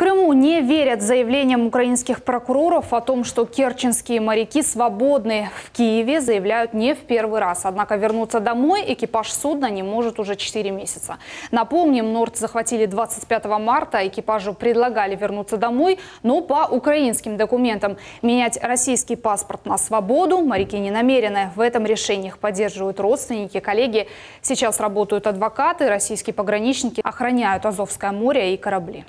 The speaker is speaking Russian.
Крыму не верят заявлениям украинских прокуроров о том, что керченские моряки свободны. В Киеве заявляют не в первый раз. Однако вернуться домой экипаж судна не может уже 4 месяца. Напомним, Норд захватили 25 марта. Экипажу предлагали вернуться домой, но по украинским документам. Менять российский паспорт на свободу моряки не намерены. В этом решении их поддерживают родственники, коллеги. Сейчас работают адвокаты, российские пограничники охраняют Азовское море и корабли.